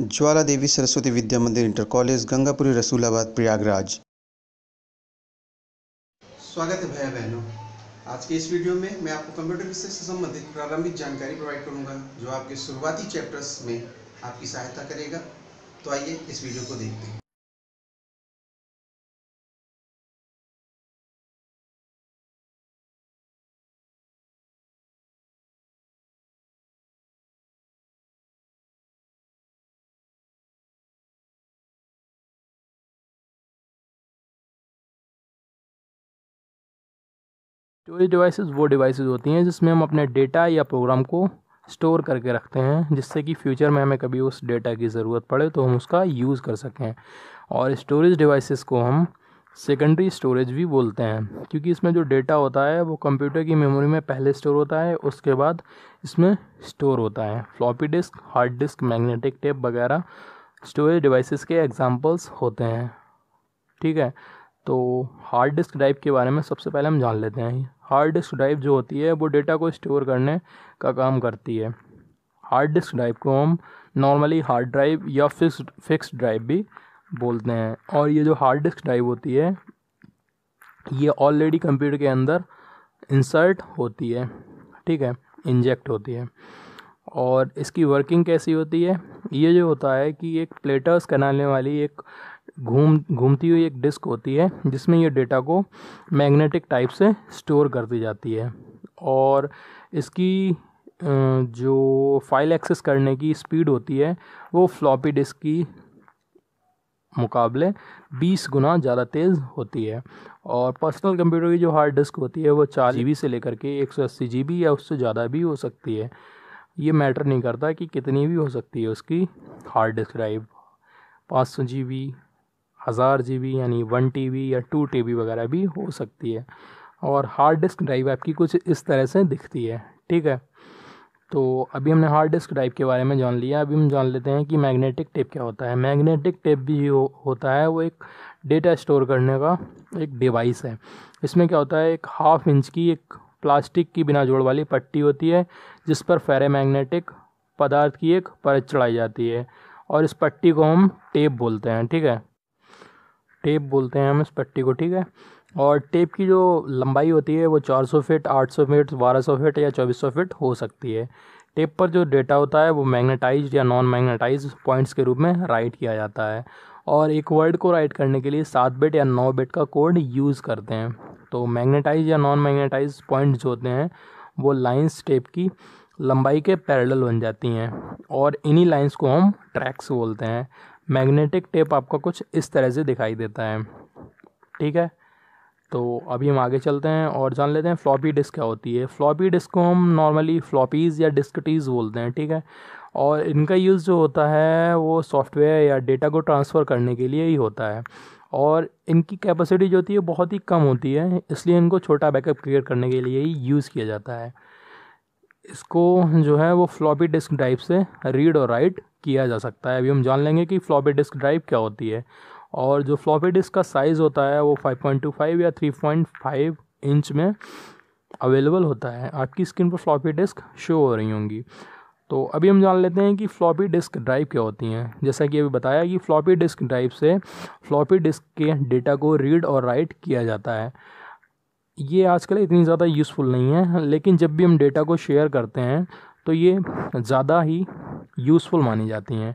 Jwala Devi Saraswati Vidya Mandir inter college, Gangapuri Rasulabad, Prayagraj. स्वागत है भैया बहनों आज के इस वीडियो में मैं आपको कंप्यूटर विषय से संबंधित प्रारंभिक जानकारी प्रोवाइड करूँगा, जो आपके शुरुआती चैप्टर्स में आपकी सहायता करेगा। तो आइए इस वीडियो को देखते हैं। स्टोरेज डिवाइसेस वो डिवाइसेस होती हैं जिसमें हम अपने डेटा या प्रोग्राम को स्टोर करके रखते हैं, जिससे कि फ्यूचर में हमें कभी उस डेटा की ज़रूरत पड़े तो हम उसका यूज़ कर सकें। और स्टोरेज डिवाइसेस को हम सेकेंडरी स्टोरेज भी बोलते हैं, क्योंकि इसमें जो डेटा होता है वो कंप्यूटर की मेमोरी में पहले स्टोर होता है, उसके बाद इसमें स्टोर होता है। Floppy disk hard disk magnetic tape वगैरह स्टोरेज डिवाइसेस के एग्जांपल्स होते हैं। ठीक है तो हार्ड डिस्क ड्राइव के बारे में सबसे पहले हम जान लेते हैं। हार्ड डिस्क ड्राइव जो होती है, वो डेटा को स्टोर करने का काम करती है। हार्ड डिस्क ड्राइव को हम नॉर्मली हार्ड ड्राइव या फिक्स फिक्स ड्राइव भी बोलते हैं। और ये जो हार्ड डिस्क ड्राइव होती है, ये ऑलरेडी कंप्यूटर के अंदर इंसर्ट होती है, ठीक है, इंजेक्ट होती है। और इसकी वर्किंग कैसी होती है? ये जो होता है कि एक प्लेटर्स कराने वाली एक घूम, घूमती हुई एक डिस्क होती है, जिसमें ये डेटा को मैग्नेटिक टाइप से स्टोर कर दी जाती है। और इसकी जो फ़ाइल एक्सेस करने की स्पीड होती है, वो फ्लॉपी डिस्क की मुकाबले 20 गुना ज़्यादा तेज़ होती है। और पर्सनल कंप्यूटर की जो हार्ड डिस्क होती है, वो चार जी से लेकर के एक सौ अस्सी जी या उससे ज़्यादा भी हो सकती है। ये मैटर नहीं करता कि कितनी भी हो सकती है उसकी हार्ड डिस्क ड्राइव। पाँच सौ जी बी हज़ार जी बी यानी वन टी बी या टू टी बी वगैरह भी हो सकती है। और हार्ड डिस्क ड्राइव आपकी कुछ इस तरह से दिखती है ठीक है? तो अभी हमने हार्ड डिस्क ड्राइव के बारे में जान लिया। अभी हम जान लेते हैं कि मैग्नेटिक टेप क्या होता है। मैग्नेटिक टेप भी हो, होता है वो एक डेटा स्टोर करने का एक डिवाइस है। इसमें क्या होता है एक हाफ़ इंच की एक प्लास्टिक की बिना जोड़ वाली पट्टी होती है जिस पर फेरे मैग्नेटिक पदार्थ की एक परत चढ़ाई जाती है। और इस पट्टी को हम टेप बोलते हैं ठीक है? टेप बोलते हैं हम इस पट्टी को, ठीक है? और टेप की जो लंबाई होती है वो 400 फीट 800 फीट 1200 फीट या 2400 फीट हो सकती है। टेप पर जो डेटा होता है वो मैग्नेटाइज या नॉन मैग्नेटाइज पॉइंट्स के रूप में राइट किया जाता है। और एक वर्ड को राइट करने के लिए सात बिट या नौ बिट का कोड यूज़ करते हैं। तो मैग्नेटाइज या नॉन मैग्नेटाइज पॉइंट जो होते हैं वो लाइन्स टेप की लंबाई के पैरेलल बन जाती हैं। और इन्हीं लाइंस को हम ट्रैक्स बोलते हैं। मैग्नेटिक टेप आपका कुछ इस तरह से दिखाई देता है। ठीक है? तो अभी हम आगे चलते हैं और जान लेते हैं फ्लॉपी डिस्क क्या होती है। फ्लॉपी डिस्क को हम नॉर्मली फ्लॉपीज़ या डिस्कटीज़ बोलते हैं, ठीक है? और इनका यूज़ जो होता है, वो सॉफ्टवेयर या डेटा को ट्रांसफ़र करने के लिए ही होता है। और इनकी कैपेसिटी जो होती है बहुत ही कम होती है, इसलिए इनको छोटा बैकअप क्रिएट करने के लिए ही यूज़ किया जाता है। इसको जो है वो फ्लॉपी डिस्क ड्राइव से रीड और राइट किया जा सकता है। अभी हम जान लेंगे कि फ्लॉपी डिस्क ड्राइव क्या होती है। और जो फ्लॉपी डिस्क का साइज़ होता है वो 5.25 या 3.5 इंच में अवेलेबल होता है। आपकी स्क्रीन पर फ्लॉपी डिस्क शो हो रही होंगी। तो अभी हम जान लेते हैं कि फ्लॉपी डिस्क ड्राइव क्या होती हैं। जैसा कि अभी बताया कि फ्लॉपी डिस्क ड्राइव से फ्लॉपी डिस्क के डेटा को रीड और राइट किया जाता है। ये आजकल इतनी ज़्यादा यूज़फुल नहीं है, लेकिन जब भी हम डेटा को शेयर करते हैं तो ये ज़्यादा ही यूज़फुल मानी जाती हैं।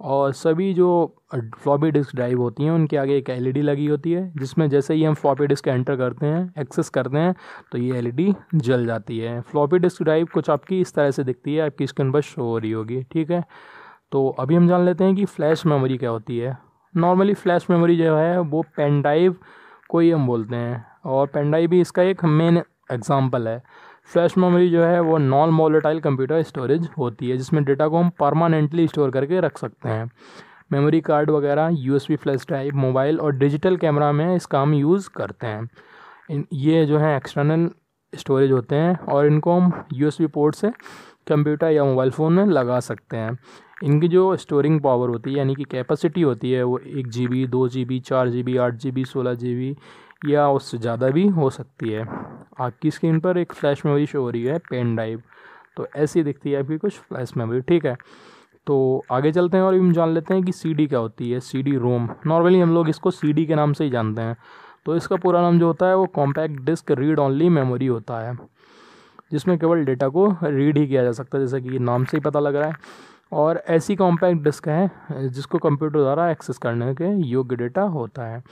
और सभी जो फ्लॉपी डिस्क ड्राइव होती हैं, उनके आगे एक एलईडी लगी होती है, जिसमें जैसे ही हम फ्लॉपी डिस्क एंटर करते हैं एक्सेस करते हैं तो ये एलईडी जल जाती है। फ्लॉपी डिस्क ड्राइव कुछ आपकी इस तरह से दिखती है, आपकी स्क्रीन पर शो हो रही होगी, ठीक है? तो अभी हम जान लेते हैं कि फ्लैश मेमोरी क्या होती है। नॉर्मली फ्लैश मेमोरी जो है, वो पेन ड्राइव को ही हम बोलते हैं। और पेन ड्राइव भी इसका एक मेन एग्ज़ाम्पल है। फ्लैश मेमोरी जो है, वो नॉन मोलेटाइल कंप्यूटर स्टोरेज होती है, जिसमें डेटा को हम परमानेंटली स्टोर करके रख सकते हैं। मेमोरी कार्ड वगैरह यूएसबी फ्लैश ड्राइव मोबाइल और डिजिटल कैमरा में इसका हम यूज़ करते हैं। ये जो है एक्सटर्नल स्टोरेज होते हैं और इनको हम यूएसबी पोर्ट से कंप्यूटर या मोबाइल फ़ोन में लगा सकते हैं। इनकी जो स्टोरिंग पावर होती है, यानी कि कैपेसिटी होती है, वो एक जी बी दो जी बी चार जी बी आठ जी बी सोलह जी बी या उससे ज़्यादा भी हो सकती है। आपकी स्क्रीन पर एक फ्लैश मेमोरी शो हो रही है पेन ड्राइव तो ऐसी दिखती है आपकी कुछ फ्लैश मेमोरी ठीक है? तो आगे चलते हैं और हम जान लेते हैं कि सीडी क्या होती है। सी डी रोम नॉर्मली हम लोग इसको सीडी के नाम से ही जानते हैं। तो इसका पूरा नाम जो होता है वो compact disk read only memory होता है, जिसमें केवल डेटा को रीड ही किया जा सकता है, जैसे कि नाम से ही पता लग रहा है। और ऐसी कॉम्पैक्ट डिस्क है, जिसको कंप्यूटर द्वारा एक्सेस करने के योग्य डेटा होता है।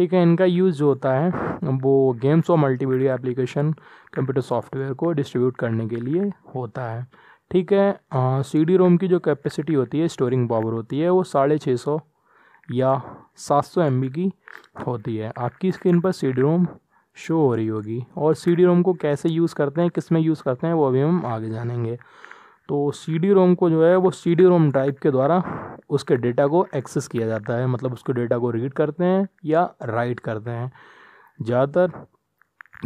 ठीक है, इनका यूज़ जो होता है, वो गेम्स और मल्टीमीडिया एप्लीकेशन कंप्यूटर सॉफ्टवेयर को डिस्ट्रीब्यूट करने के लिए होता है। ठीक है सी डी रोम की जो कैपेसिटी होती है स्टोरिंग पावर होती है, वो साढ़े छः सौ या सात सौ एम बी की होती है। आपकी स्क्रीन पर सी डी रोम शो हो रही होगी और सी डी रोम को कैसे यूज़ करते हैं, किसमें यूज़ करते हैं, वो अभी हम आगे जानेंगे। तो सी डी रोम को जो है वो सी डी रोम ड्राइव के द्वारा उसके डेटा को एक्सेस किया जाता है। मतलब उसके डेटा को रीड करते हैं या राइट करते हैं। ज़्यादातर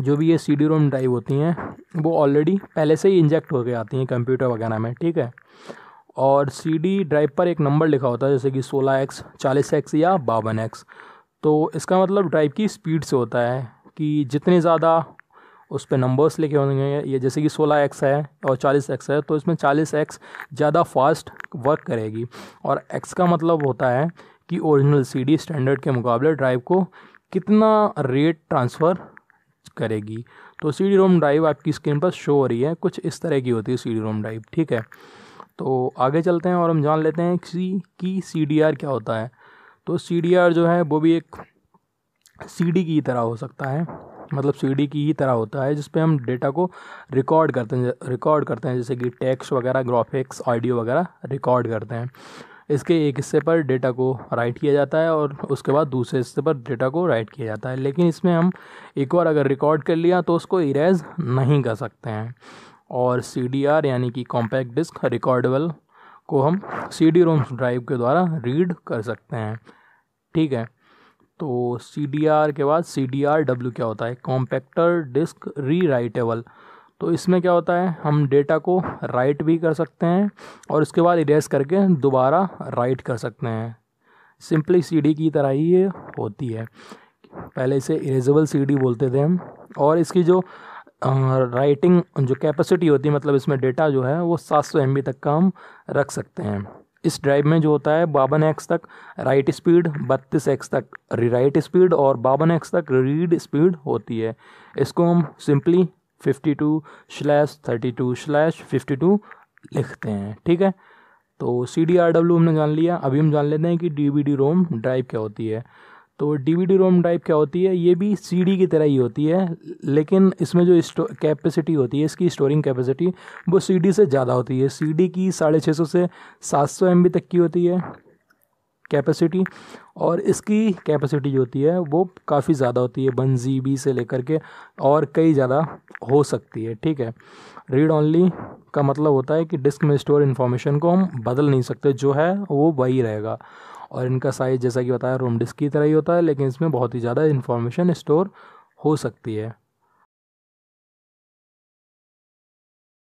जो भी ये सी डी रोम ड्राइव होती हैं, वो ऑलरेडी पहले से ही इंजेक्ट होकर आती हैं कंप्यूटर वगैरह में, ठीक है? और सी डी ड्राइव पर एक नंबर लिखा होता है, जैसे कि सोलह एक्स चालीस एक्स या बावन एक्स तो इसका मतलब ड्राइव की स्पीड से होता है कि जितने ज़्यादा उस पर नंबर्स लिखे होंगे। ये जैसे कि सोलह एक्स है और चालीस एक्स है तो इसमें चालीस एक्स ज़्यादा फास्ट वर्क करेगी। और एक्स का मतलब होता है कि ओरिजिनल सी डी स्टैंडर्ड के मुकाबले ड्राइव को कितना रेट ट्रांसफ़र करेगी। तो सी डी रोम ड्राइव आपकी स्क्रीन पर शो हो रही है, कुछ इस तरह की होती है सी डी रोम ड्राइव ठीक है? तो आगे चलते हैं और हम जान लेते हैं सी की सी डी आर क्या होता है। तो सी डी आर जो है, वो भी एक सी डी की तरह हो सकता है। मतलब सी डी की ही तरह होता है, जिसपे हम डेटा को रिकॉर्ड करते हैं रिकॉर्ड करते हैं, जैसे कि टेक्स्ट वगैरह ग्राफिक्स ऑडियो वगैरह रिकॉर्ड करते हैं। इसके एक हिस्से पर डेटा को राइट किया जाता है और उसके बाद दूसरे हिस्से पर डेटा को राइट किया जाता है। लेकिन इसमें हम एक बार अगर रिकॉर्ड कर लिया तो उसको इरेज नहीं कर सकते हैं। और सी डी आर यानी कि कॉम्पैक्ट डिस्क रिकॉर्डेबल को हम सी डी रोम ड्राइव के द्वारा रीड कर सकते हैं। ठीक है? तो सी डी आर के बाद सी डब्ल्यू क्या होता है? कॉम्पैक्टर डिस्क री राइटेबल तो इसमें क्या होता है? हम डेटा को राइट भी कर सकते हैं और उसके बाद इरेज करके दोबारा राइट कर सकते हैं। सिंपली सीडी की तरह ही ये होती है। पहले इसे इरेजेबल सीडी बोलते थे हम। और इसकी जो राइटिंग जो कैपेसिटी होती है मतलब इसमें डेटा जो है, वो सात सौ तक का हम रख सकते हैं। इस ड्राइव में जो होता है, बावन एक्स तक राइट स्पीड बत्तीस एक्स तक रीराइट स्पीड और बावन एक्स तक रीड स्पीड होती है। इसको हम simply fifty two slash thirty two slash fifty two लिखते हैं, ठीक है? तो सी डी आर डब्ल्यू हमने जान लिया। अभी हम जान लेते हैं कि D V D ROM drive क्या होती है। तो D V D ROM drive क्या होती है? ये भी सी डी की तरह ही होती है, लेकिन इसमें जो कैपेसिटी होती है, इसकी स्टोरिंग कैपेसिटी वो सी डी से ज़्यादा होती है। सी डी की साढ़े छः सौ से सात सौ एम तक की होती है कैपेसिटी और इसकी कैपेसिटी जो होती है, वो काफ़ी ज़्यादा होती है, वन जी से लेकर के, और कई ज़्यादा हो सकती है, ठीक है? रीड ऑनली का मतलब होता है कि डिस्क में स्टोर इन्फॉर्मेशन को हम बदल नहीं सकते, जो है वो वही रहेगा। और इनका साइज़ जैसा कि बताया रोम डिस्क की तरह ही होता है, लेकिन इसमें बहुत ही ज़्यादा इन्फॉर्मेशन स्टोर हो सकती है।